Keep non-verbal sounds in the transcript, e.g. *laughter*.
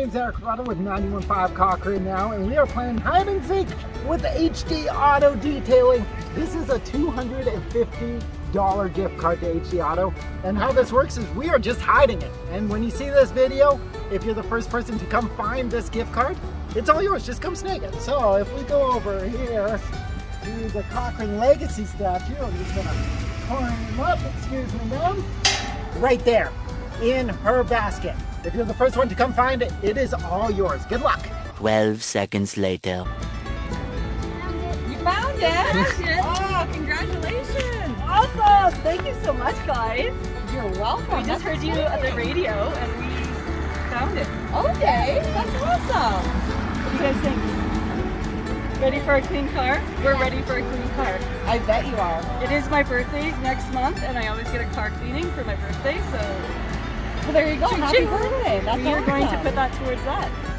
name's Eric Rutter with 915 Cochrane now, and we are playing hide and seek with HD Auto Detailing. This is a $250 gift card to HD Auto, and how this works is we are just hiding it. And when you see this video, if you're the first person to come find this gift card, it's all yours. Just come snag it. So if we go over here to the Cochrane Legacy statue, I'm just gonna climb up, excuse me, ma'am, right there in her basket. If you're the first one to come find it, it is all yours. Good luck. 12 seconds later. You found it? *laughs* oh, congratulations. Awesome. Thank you so much, guys. You're welcome. We just heard you on the radio and we found it. Okay, that's awesome. What do you guys think? Ready for a clean car? We're ready for a clean car. I bet you are. It is my birthday next month and I always get a car cleaning for my birthday, so Well, there you go. Happy birthday. That's we are going to put that towards that.